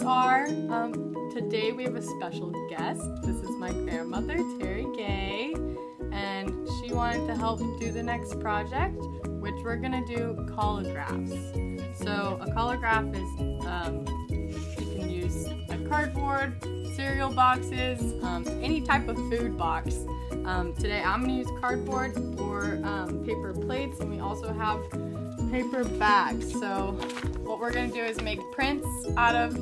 Um, today we have a special guest. This is my grandmother, Terry Gay, and she wanted to help do the next project, which we're gonna do collagraphs. So a collagraph is, um, you can use a cardboard, cereal boxes, um, any type of food box. Um, today I'm gonna use cardboard or um, paper plates, and we also have paper bags. So what we're gonna do is make prints out of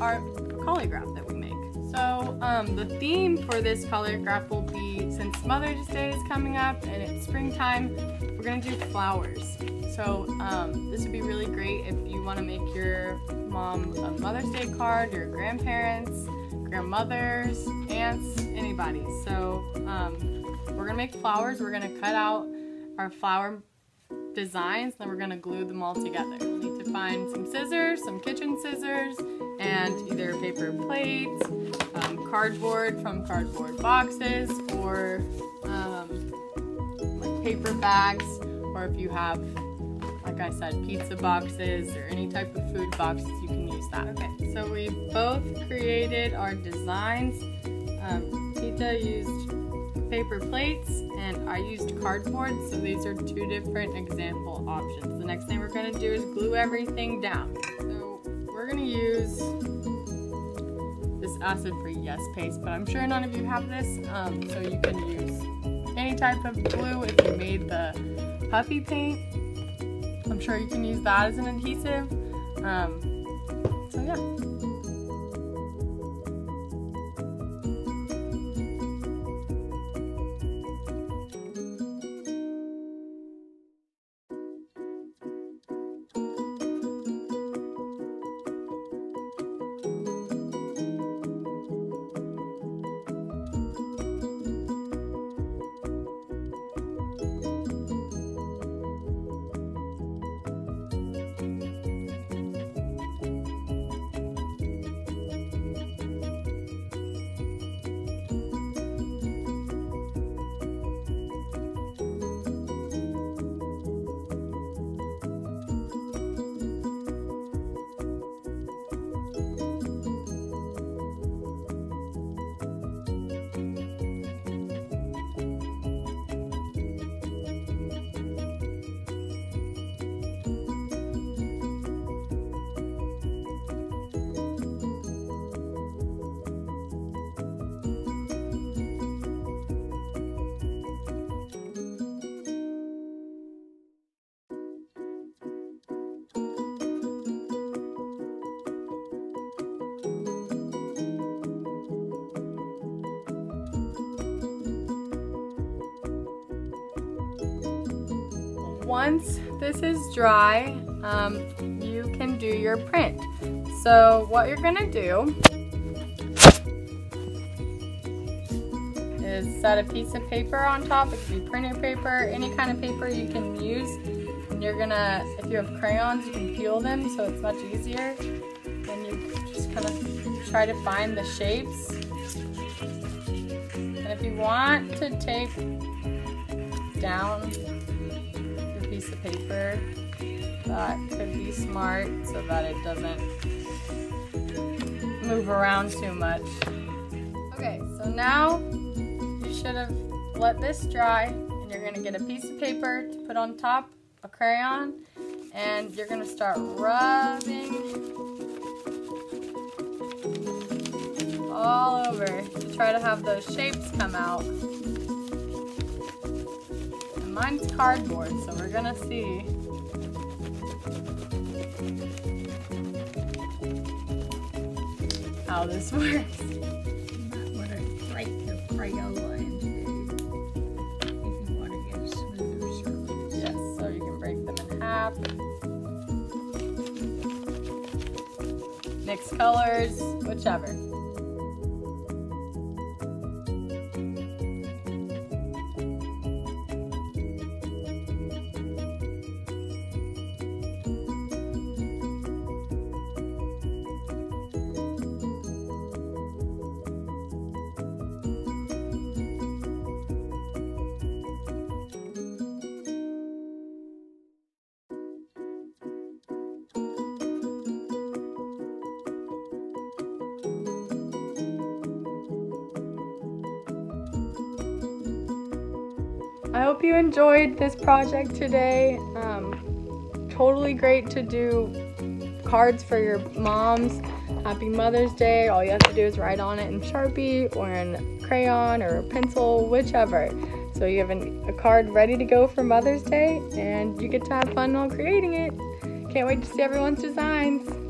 our collagraph that we make. So um, the theme for this collagraph will be, since Mother's Day is coming up and it's springtime, we're gonna do flowers. So um, this would be really great if you wanna make your mom a Mother's Day card, your grandparents, grandmothers, aunts, anybody. So um, we're gonna make flowers. We're gonna cut out our flower designs, then we're gonna glue them all together. You'll need to find some scissors, some kitchen scissors, and either paper plates, um, cardboard from cardboard boxes, or um, like paper bags, or if you have, like I said, pizza boxes or any type of food boxes, you can use that. Okay, so we both created our designs. Um, Tita used paper plates and I used cardboard so these are two different example options. The next thing we're going to do is glue everything down. So we're going to use this acid free yes paste but I'm sure none of you have this um, so you can use any type of glue if you made the puffy paint. I'm sure you can use that as an adhesive. Um, so yeah. Once this is dry, um, you can do your print. So what you're gonna do is set a piece of paper on top. It could be printer paper, any kind of paper you can use. And you're gonna, if you have crayons, you can peel them so it's much easier. And you just kind of try to find the shapes. And if you want to tape down piece of paper. That could be smart so that it doesn't move around too much. Okay, so now you should have let this dry and you're gonna get a piece of paper to put on top, a crayon, and you're gonna start rubbing all over to try to have those shapes come out mine's cardboard, so we're gonna see. How this works. To break your Crayola. Yes, so you can break them in half. Mix colors, whichever. I hope you enjoyed this project today. Um, totally great to do cards for your moms. Happy Mother's Day. All you have to do is write on it in Sharpie or in crayon or a pencil, whichever. So you have an, a card ready to go for Mother's Day and you get to have fun while creating it. Can't wait to see everyone's designs.